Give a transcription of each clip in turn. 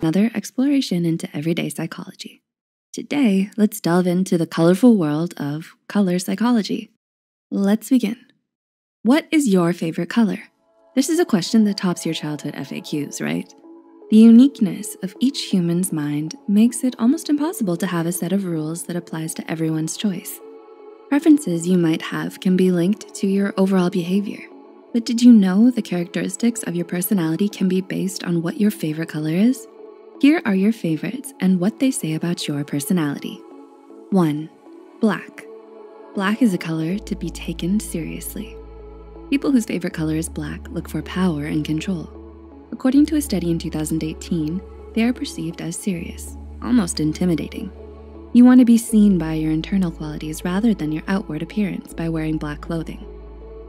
Another exploration into everyday psychology. Today, let's delve into the colorful world of color psychology. Let's begin. What is your favorite color? This is a question that tops your childhood FAQs, right? The uniqueness of each human's mind makes it almost impossible to have a set of rules that applies to everyone's choice. Preferences you might have can be linked to your overall behavior. But did you know the characteristics of your personality can be based on what your favorite color is? Here are your favorites and what they say about your personality. One, black. Black is a color to be taken seriously. People whose favorite color is black look for power and control. According to a study in 2018, they are perceived as serious, almost intimidating. You wanna be seen by your internal qualities rather than your outward appearance by wearing black clothing.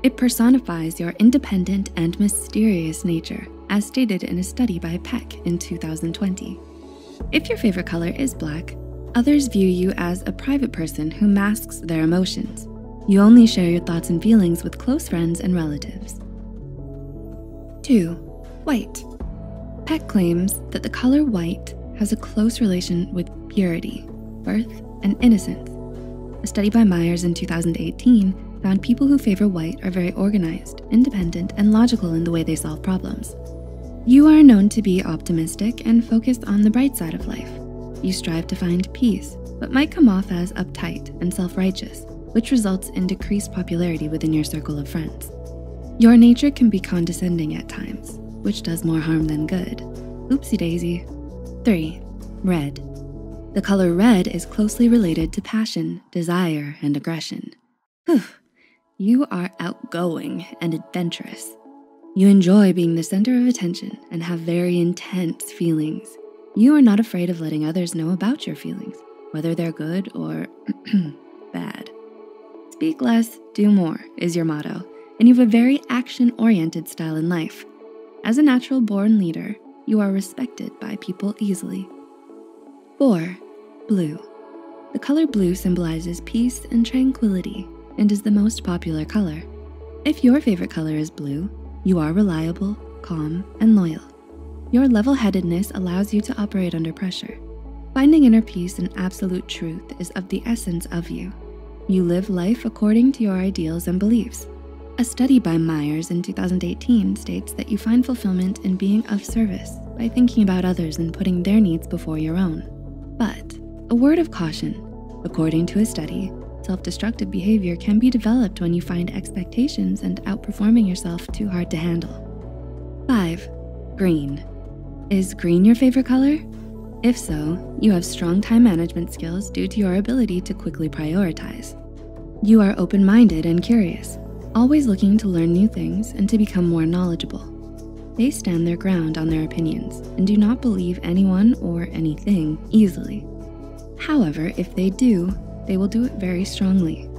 It personifies your independent and mysterious nature, as stated in a study by Peck in 2020. If your favorite color is black, others view you as a private person who masks their emotions. You only share your thoughts and feelings with close friends and relatives. Two, White. Peck claims that the color white has a close relation with purity, birth, and innocence. A study by Myers in 2018 found people who favor white are very organized, independent, and logical in the way they solve problems. You are known to be optimistic and focused on the bright side of life. You strive to find peace, but might come off as uptight and self-righteous, which results in decreased popularity within your circle of friends. Your nature can be condescending at times, which does more harm than good. Oopsie daisy. Three, red. The color red is closely related to passion, desire, and aggression. Whew. You are outgoing and adventurous. You enjoy being the center of attention and have very intense feelings. You are not afraid of letting others know about your feelings, whether they're good or bad. Speak less, do more is your motto, and you have a very action-oriented style in life. As a natural born leader, you are respected by people easily. Four, blue. The color blue symbolizes peace and tranquility and is the most popular color. If your favorite color is blue, you are reliable, calm, and loyal. Your level-headedness allows you to operate under pressure. Finding inner peace and absolute truth is of the essence of you. You live life according to your ideals and beliefs. A study by Myers in 2018 states that you find fulfillment in being of service by thinking about others and putting their needs before your own. But a word of caution, according to a study, self-destructive behavior can be developed when you find expectations and outperforming yourself too hard to handle. Five, green. Is green your favorite color? If so, you have strong time management skills due to your ability to quickly prioritize. You are open-minded and curious, always looking to learn new things and to become more knowledgeable. They stand their ground on their opinions and do not believe anyone or anything easily. However, if they do, they will do it very strongly.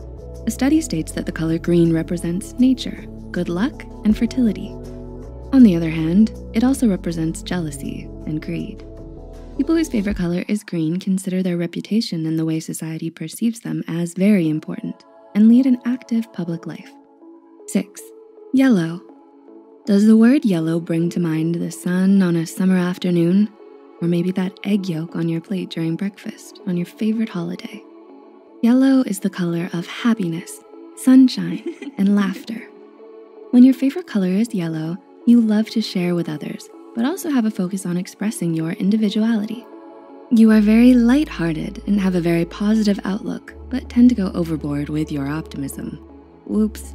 A study states that the color green represents nature, good luck, and fertility. On the other hand, it also represents jealousy and greed. People whose favorite color is green consider their reputation and the way society perceives them as very important and lead an active public life. Six, yellow. Does the word yellow bring to mind the sun on a summer afternoon? Or maybe that egg yolk on your plate during breakfast on your favorite holiday? Yellow is the color of happiness, sunshine, and laughter. When your favorite color is yellow, you love to share with others, but also have a focus on expressing your individuality. You are very lighthearted and have a very positive outlook, but tend to go overboard with your optimism. Whoops.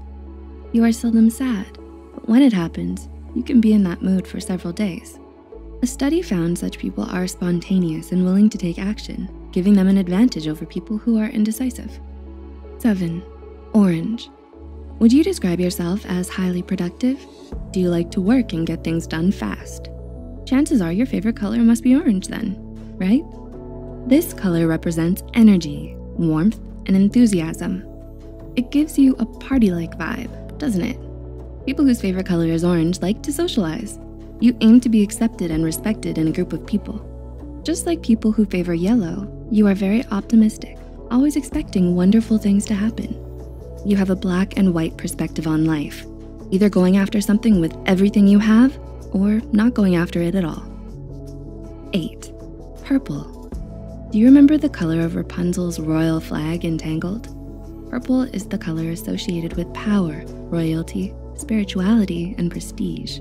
You are seldom sad, but when it happens, you can be in that mood for several days. A study found such people are spontaneous and willing to take action, giving them an advantage over people who are indecisive. Seven, orange. Would you describe yourself as highly productive? Do you like to work and get things done fast? Chances are your favorite color must be orange then, right? This color represents energy, warmth, and enthusiasm. It gives you a party-like vibe doesn't it? People whose favorite color is orange like to socialize. You aim to be accepted and respected in a group of people. Just like people who favor yellow, you are very optimistic, always expecting wonderful things to happen. You have a black and white perspective on life, either going after something with everything you have or not going after it at all. Eight, purple. Do you remember the color of Rapunzel's royal flag in Tangled? Purple is the color associated with power, royalty, spirituality, and prestige.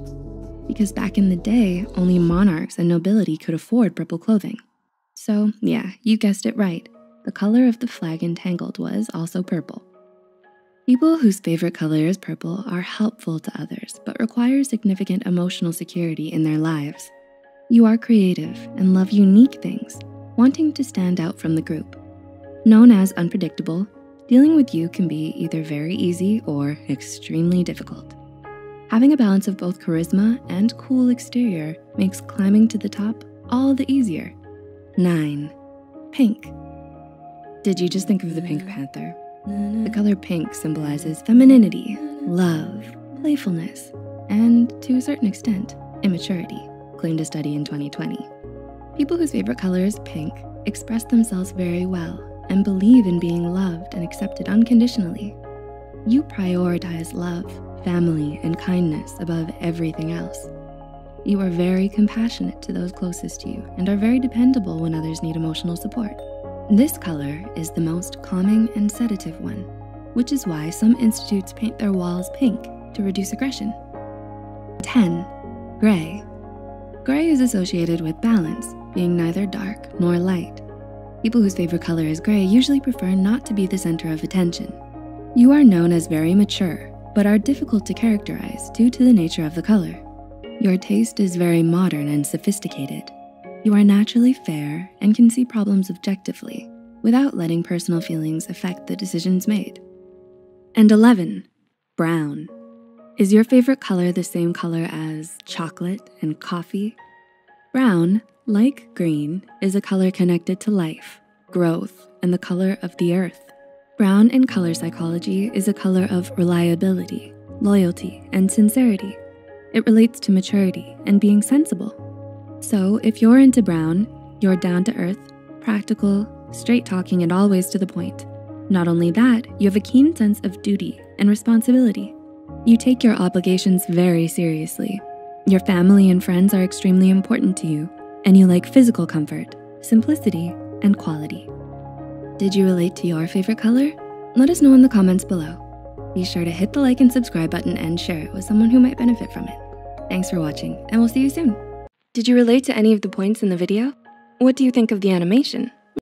Because back in the day, only monarchs and nobility could afford purple clothing. So yeah, you guessed it right. The color of the flag in Tangled was also purple. People whose favorite color is purple are helpful to others, but require significant emotional security in their lives. You are creative and love unique things, wanting to stand out from the group. Known as unpredictable, Dealing with you can be either very easy or extremely difficult. Having a balance of both charisma and cool exterior makes climbing to the top all the easier. Nine, pink. Did you just think of the Pink mm-hmm. Panther? Mm-hmm. The color pink symbolizes femininity, love, playfulness, and to a certain extent, immaturity, claimed a study in 2020. People whose favorite color is pink express themselves very well and believe in being loved and accepted unconditionally. You prioritize love, family, and kindness above everything else. You are very compassionate to those closest to you and are very dependable when others need emotional support. This color is the most calming and sedative one, which is why some institutes paint their walls pink to reduce aggression. 10, gray. Gray is associated with balance, being neither dark nor light. People whose favorite color is gray usually prefer not to be the center of attention. You are known as very mature, but are difficult to characterize due to the nature of the color. Your taste is very modern and sophisticated. You are naturally fair and can see problems objectively without letting personal feelings affect the decisions made. And 11, brown. Is your favorite color the same color as chocolate and coffee? Brown like green is a color connected to life, growth, and the color of the earth. Brown in color psychology is a color of reliability, loyalty, and sincerity. It relates to maturity and being sensible. So if you're into brown, you're down to earth, practical, straight talking, and always to the point. Not only that, you have a keen sense of duty and responsibility. You take your obligations very seriously. Your family and friends are extremely important to you, and you like physical comfort, simplicity, and quality. Did you relate to your favorite color? Let us know in the comments below. Be sure to hit the like and subscribe button and share it with someone who might benefit from it. Thanks for watching, and we'll see you soon. Did you relate to any of the points in the video? What do you think of the animation?